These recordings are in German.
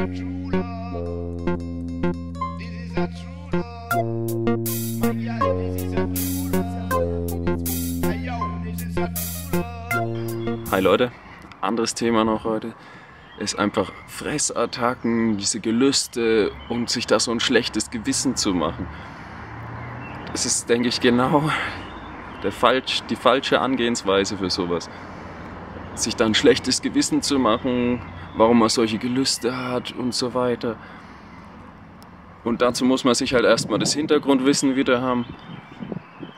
Hi Leute, anderes Thema noch heute ist einfach Fressattacken, diese Gelüste und sich da so ein schlechtes Gewissen zu machen. Das ist, denke ich, genau der falsch, die falsche Angehensweise für sowas. Sich da ein schlechtes Gewissen zu machen, warum man solche Gelüste hat und so weiter. Und dazu muss man sich halt erstmal das Hintergrundwissen wieder haben,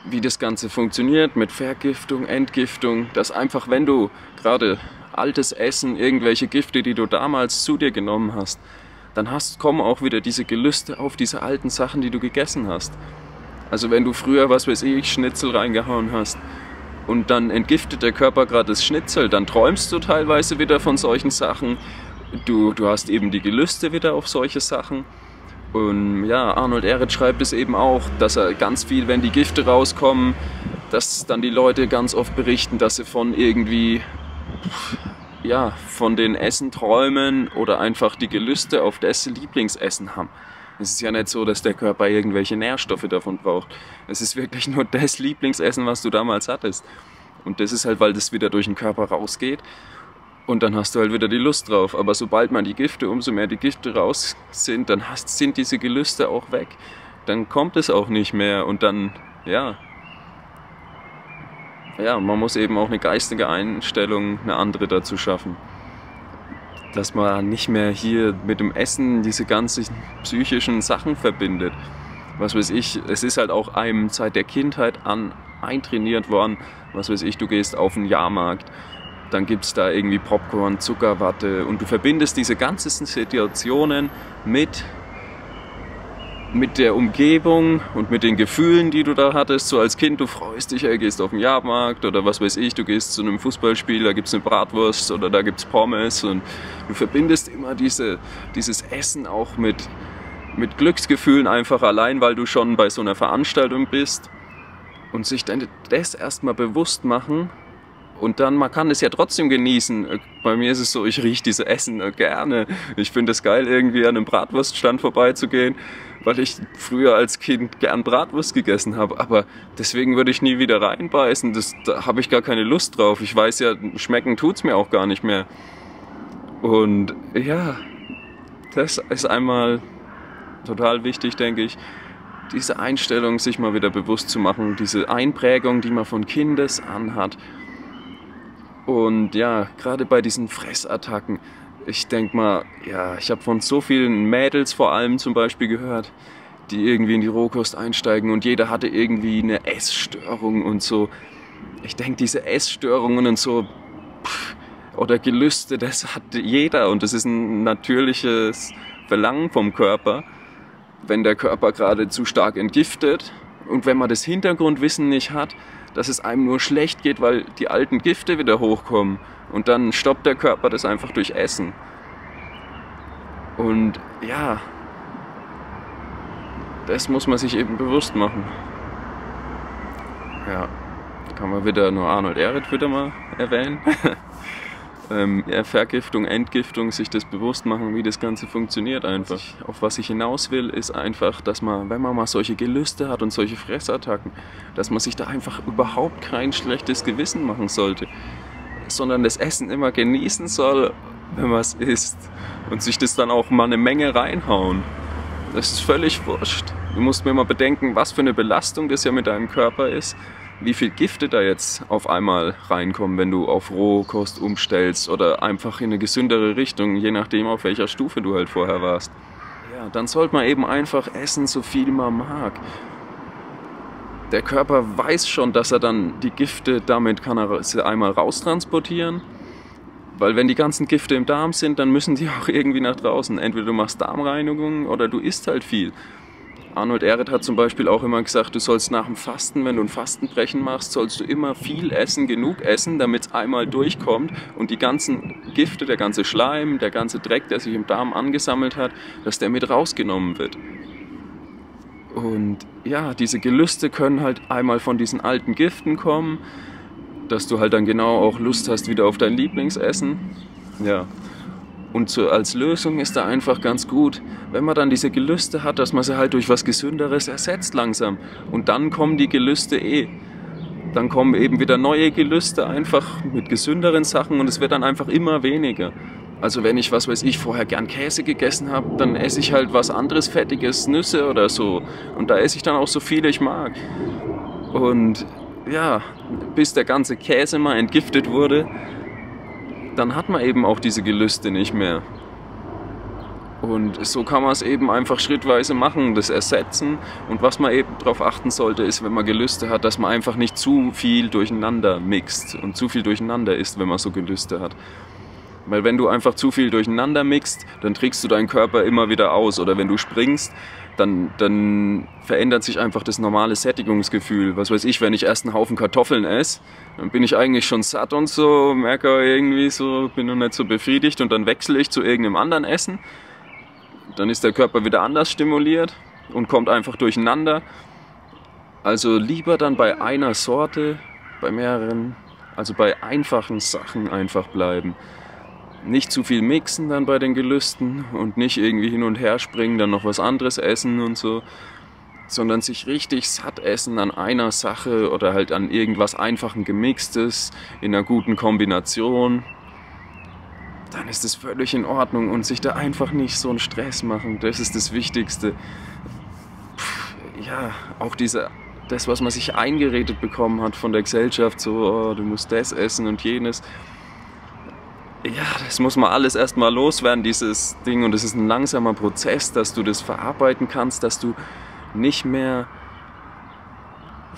wie das Ganze funktioniert mit Vergiftung, Entgiftung, dass einfach, wenn du gerade altes Essen, irgendwelche Gifte, die du damals zu dir genommen hast, dann hast, kommen auch wieder diese Gelüste auf diese alten Sachen, die du gegessen hast. Also wenn du früher, was weiß ich, Schnitzel reingehauen hast und dann entgiftet der Körper gerade das Schnitzel, dann träumst du teilweise wieder von solchen Sachen. Du, du hast eben die Gelüste wieder auf solche Sachen. Und ja, Arnold Ehret schreibt es eben auch, dass er ganz viel, wenn die Gifte rauskommen, dass dann die Leute ganz oft berichten, dass sie von irgendwie ja, von den Essen träumen oder einfach die Gelüste auf das Lieblingsessen haben. Es ist ja nicht so, dass der Körper irgendwelche Nährstoffe davon braucht. Es ist wirklich nur das Lieblingsessen, was du damals hattest. Und das ist halt, weil das wieder durch den Körper rausgeht. Und dann hast du halt wieder die Lust drauf. Aber sobald man die Gifte, umso mehr die Gifte raus sind, dann hast, sind diese Gelüste auch weg. Dann kommt es auch nicht mehr. Und dann, ja, ja, man muss eben auch eine geistige Einstellung, eine andere dazu schaffen. Dass man nicht mehr hier mit dem Essen diese ganzen psychischen Sachen verbindet. Was weiß ich, es ist halt auch einem seit der Kindheit an eintrainiert worden. Was weiß ich, du gehst auf den Jahrmarkt, dann gibt es da irgendwie Popcorn, Zuckerwatte und du verbindest diese ganzen Situationen mit mit der Umgebung und mit den Gefühlen, die du da hattest, so als Kind, du freust dich, ey, gehst auf den Jahrmarkt oder was weiß ich, du gehst zu einem Fußballspiel, da gibt es eine Bratwurst oder da gibt es Pommes und du verbindest immer diese, dieses Essen auch mit, mit Glücksgefühlen einfach allein, weil du schon bei so einer Veranstaltung bist und sich dann das erstmal bewusst machen und dann, man kann es ja trotzdem genießen. Bei mir ist es so, ich rieche diese Essen gerne. Ich finde es geil, irgendwie an einem Bratwurststand vorbeizugehen, weil ich früher als Kind gern Bratwurst gegessen habe. Aber deswegen würde ich nie wieder reinbeißen. Das, da habe ich gar keine Lust drauf. Ich weiß ja, schmecken tut's mir auch gar nicht mehr. Und ja, das ist einmal total wichtig, denke ich diese Einstellung sich mal wieder bewusst zu machen, diese Einprägung, die man von Kindes an hat. Und ja, gerade bei diesen Fressattacken, ich denke mal, ja, ich habe von so vielen Mädels vor allem zum Beispiel gehört, die irgendwie in die Rohkost einsteigen und jeder hatte irgendwie eine Essstörung und so. Ich denke, diese Essstörungen und so pff, oder Gelüste, das hat jeder und das ist ein natürliches Verlangen vom Körper, wenn der Körper gerade zu stark entgiftet und wenn man das Hintergrundwissen nicht hat, dass es einem nur schlecht geht, weil die alten Gifte wieder hochkommen. Und dann stoppt der Körper das einfach durch Essen. Und ja, das muss man sich eben bewusst machen. Ja, kann man wieder nur Arnold Ehret wieder mal erwähnen. ähm, ja, Vergiftung, Entgiftung, sich das bewusst machen, wie das Ganze funktioniert einfach. Was ich, auf was ich hinaus will, ist einfach, dass man, wenn man mal solche Gelüste hat und solche Fressattacken, dass man sich da einfach überhaupt kein schlechtes Gewissen machen sollte, sondern das Essen immer genießen soll, wenn man es isst und sich das dann auch mal eine Menge reinhauen. Das ist völlig wurscht. Du musst mir mal bedenken, was für eine Belastung das ja mit deinem Körper ist wie viel Gifte da jetzt auf einmal reinkommen, wenn du auf Rohkost umstellst oder einfach in eine gesündere Richtung, je nachdem auf welcher Stufe du halt vorher warst. Ja, dann sollte man eben einfach essen, so viel man mag. Der Körper weiß schon, dass er dann die Gifte, damit kann er sie einmal raustransportieren. Weil wenn die ganzen Gifte im Darm sind, dann müssen die auch irgendwie nach draußen. Entweder du machst Darmreinigung oder du isst halt viel. Arnold Ehret hat zum Beispiel auch immer gesagt, du sollst nach dem Fasten, wenn du ein Fastenbrechen machst, sollst du immer viel essen, genug essen, damit es einmal durchkommt und die ganzen Gifte, der ganze Schleim, der ganze Dreck, der sich im Darm angesammelt hat, dass der mit rausgenommen wird. Und ja, diese Gelüste können halt einmal von diesen alten Giften kommen, dass du halt dann genau auch Lust hast wieder auf dein Lieblingsessen. Ja. Und so als Lösung ist da einfach ganz gut, wenn man dann diese Gelüste hat, dass man sie halt durch was Gesünderes ersetzt langsam. Und dann kommen die Gelüste eh. Dann kommen eben wieder neue Gelüste einfach mit gesünderen Sachen und es wird dann einfach immer weniger. Also wenn ich, was weiß ich, vorher gern Käse gegessen habe, dann esse ich halt was anderes, fettiges, Nüsse oder so. Und da esse ich dann auch so viele ich mag. Und ja, bis der ganze Käse mal entgiftet wurde, dann hat man eben auch diese Gelüste nicht mehr. Und so kann man es eben einfach schrittweise machen, das ersetzen. Und was man eben darauf achten sollte, ist, wenn man Gelüste hat, dass man einfach nicht zu viel durcheinander mixt und zu viel durcheinander isst, wenn man so Gelüste hat. Weil wenn du einfach zu viel durcheinander mixt, dann trägst du deinen Körper immer wieder aus. Oder wenn du springst, dann, dann verändert sich einfach das normale Sättigungsgefühl. Was weiß ich, wenn ich erst einen Haufen Kartoffeln esse, dann bin ich eigentlich schon satt und so, merke irgendwie so, bin noch nicht so befriedigt und dann wechsle ich zu irgendeinem anderen Essen. Dann ist der Körper wieder anders stimuliert und kommt einfach durcheinander. Also lieber dann bei einer Sorte, bei mehreren, also bei einfachen Sachen einfach bleiben nicht zu viel mixen dann bei den Gelüsten und nicht irgendwie hin und her springen, dann noch was anderes essen und so, sondern sich richtig satt essen an einer Sache oder halt an irgendwas einfachen gemixtes in einer guten Kombination. Dann ist es völlig in Ordnung und sich da einfach nicht so einen Stress machen, das ist das Wichtigste. Puh, ja, auch diese das, was man sich eingeredet bekommen hat von der Gesellschaft, so, oh, du musst das essen und jenes ja, das muss man alles erstmal loswerden, dieses Ding. Und es ist ein langsamer Prozess, dass du das verarbeiten kannst, dass du nicht mehr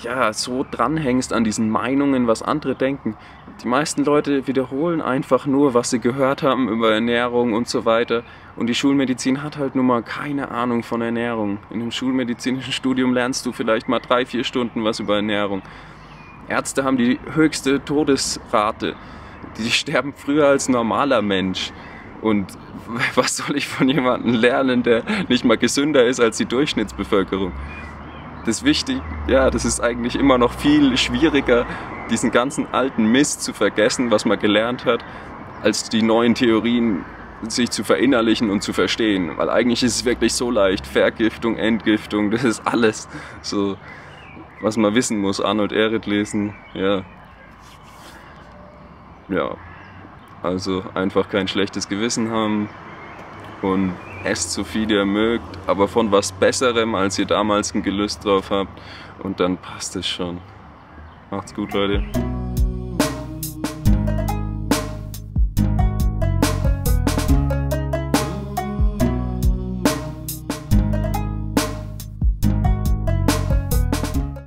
ja, so dranhängst an diesen Meinungen, was andere denken. Die meisten Leute wiederholen einfach nur, was sie gehört haben über Ernährung und so weiter. Und die Schulmedizin hat halt nun mal keine Ahnung von Ernährung. In einem schulmedizinischen Studium lernst du vielleicht mal drei, vier Stunden was über Ernährung. Ärzte haben die höchste Todesrate die sterben früher als normaler Mensch. Und was soll ich von jemandem lernen, der nicht mal gesünder ist als die Durchschnittsbevölkerung? Das ist wichtig, ja, das ist eigentlich immer noch viel schwieriger, diesen ganzen alten Mist zu vergessen, was man gelernt hat, als die neuen Theorien sich zu verinnerlichen und zu verstehen. Weil eigentlich ist es wirklich so leicht. Vergiftung, Entgiftung, das ist alles so, was man wissen muss. Arnold Ehret lesen, ja, ja, also einfach kein schlechtes Gewissen haben und esst so viel ihr mögt, aber von was Besserem, als ihr damals ein Gelüst drauf habt und dann passt es schon. Macht's gut, Leute.